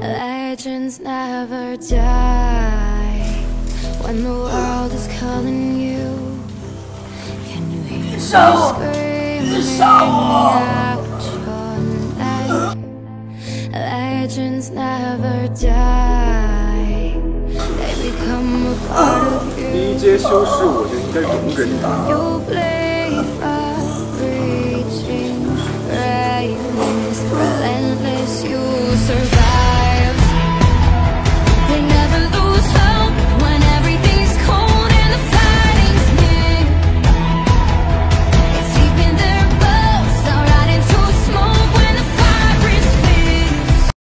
Legends never die when the world is calling you. Can you hear me screaming out your name? Legends never die, they become a part of you.